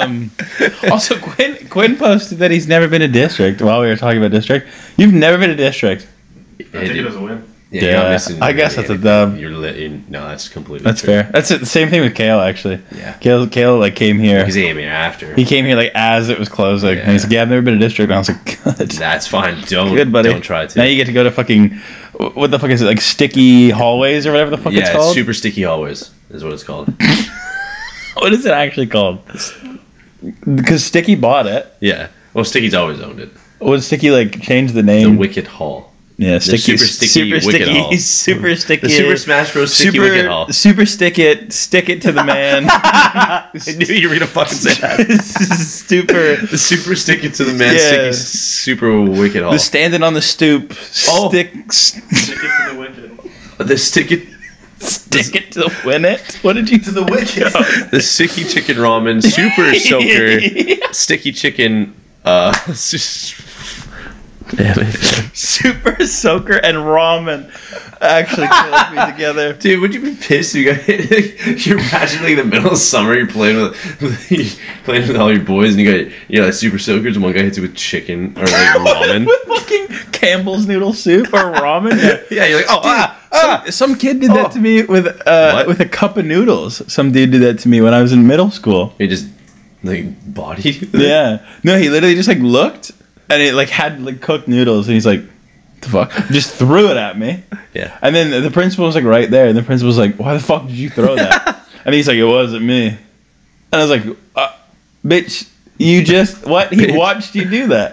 Um, also, Quinn Quinn posted that he's never been a district. While we were talking about district, you've never been a district. I think it doesn't win. Yeah, Yeah, you're I guess that's a dub. You're lit. You, no, that's completely. That's true. fair. That's it, the same thing with Kale actually. Yeah. Kale Kale like came here. Because he came here after. He came here like as it was closing. And he's like, "Yeah, I've never been a district." And I was like, "Good, That's fine. Don't good, buddy." don't try to. Now you get to go to fucking what the fuck is it like sticky hallways or whatever the fuck it's yeah, called. super sticky hallways is what it's called. what is it actually called? Because Sticky bought it. yeah. Well, Sticky's always owned it. Would Sticky like change the name? The? Wicked Hall. yeah, Sticky, super sticky super Wicked sticky, Hall. super sticky, The Super Smash Bros. Sticky super, Wicked Hall. super stick it, stick it to the man. I knew you were gonna fucking say that. super. The super stick it to the man, Yeah. sticky super wicked hall. The standing on the stoop, Oh. stick, Stick it to the wicket. The sticky, stick it to win it. What did you do to the wicket? the sticky chicken ramen, super soaker, sticky chicken. Uh, damn it, super soaker and ramen actually killed me together. dude! Would you be pissed? if You got you're imagining like the middle of summer. You're playing with you're playing with all your boys, and you got you know like super soakers, and one guy hits you with chicken or like ramen. with fucking Campbell's noodle soup or ramen. Yeah. yeah, you're like, oh, ah, ah. Some, some kid did that Oh. to me with uh, What? with a cup of noodles. Some dude did that to me when I was in middle school. He just like bodied. you? Yeah, no, he literally just like looked and it like had like cooked noodles, and he's like, "The fuck!" Just threw it at me. yeah. And then the principal was like right there, and the principal was like, "Why the fuck did you throw that?" and he's like, "It wasn't me." And I was like, uh, "Bitch, you just what? He watched you do that."